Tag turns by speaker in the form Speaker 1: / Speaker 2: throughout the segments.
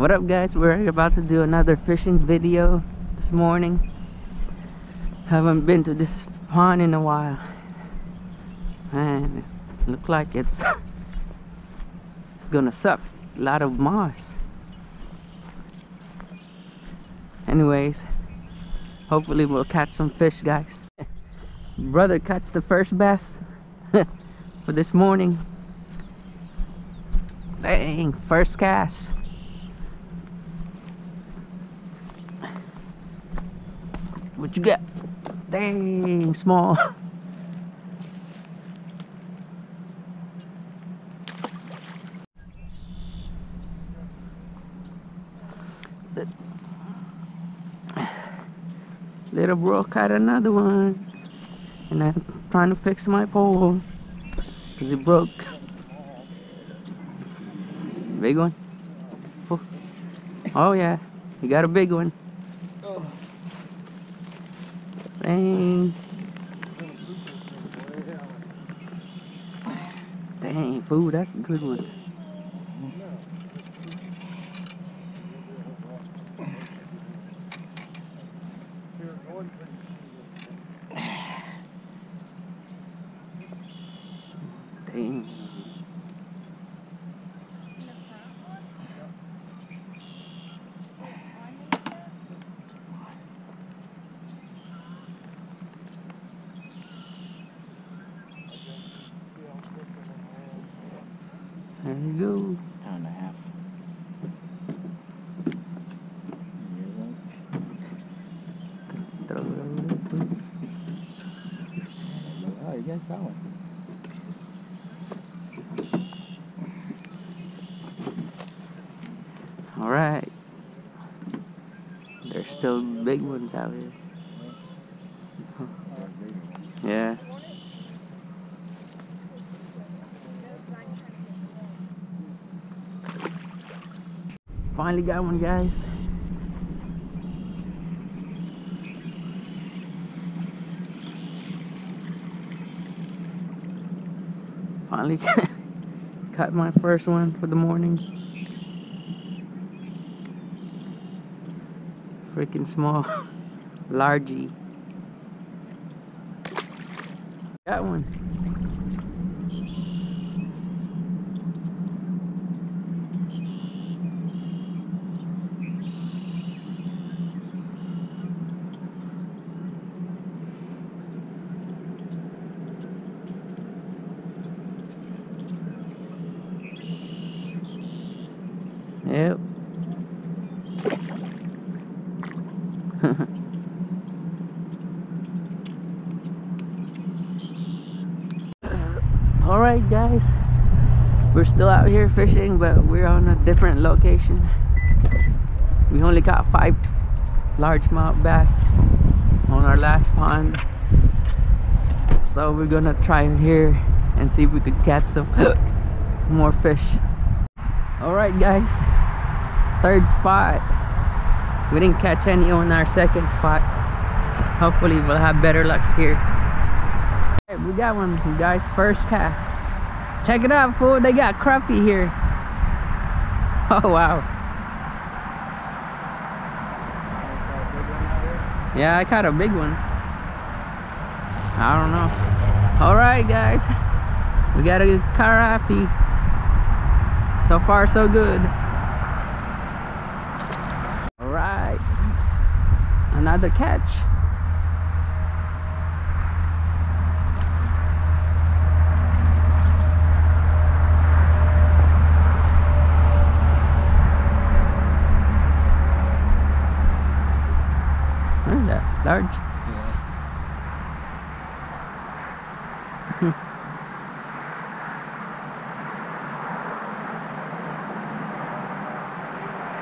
Speaker 1: What up guys? We're about to do another fishing video this morning. Haven't been to this pond in a while. and it's look like it's it's gonna suck. A lot of moss. Anyways, hopefully we'll catch some fish guys. Brother catch the first bass for this morning. Dang, first cast. What you got? Dang, small. Little bro caught another one. And I'm trying to fix my pole. Because it broke. Big one? Oh. oh yeah, you got a big one. Dang. Dang, food, that's a good one. Dang. There you go.
Speaker 2: Pound and a half.
Speaker 1: Throw it over there, too.
Speaker 2: Oh, you guys got one.
Speaker 1: All right. There's still big ones out here. Yeah. Finally got one, guys. Finally caught my first one for the morning. Freaking small. Largy. Got one. Yep. Alright guys, we're still out here fishing but we're on a different location. We only got five largemouth bass on our last pond. So we're gonna try here and see if we could catch some more fish. Alright guys, third spot. We didn't catch any on our second spot. Hopefully we'll have better luck here. We got one guys, first cast. Check it out fool, they got crappie here. Oh wow. Yeah, I caught a big one. I don't know. Alright guys, we got a crappie. So far, so good. All right, another catch. What is that? Large?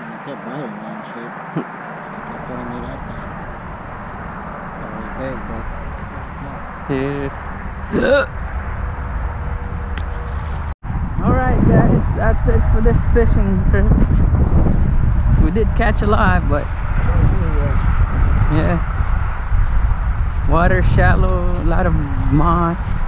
Speaker 2: I kept biting that shit. Since I throwing out there. Not really big, but it's small.
Speaker 1: Yeah. Alright guys, that's it for this fishing trip. We did catch a lot, but yeah. Water shallow, a lot of moss.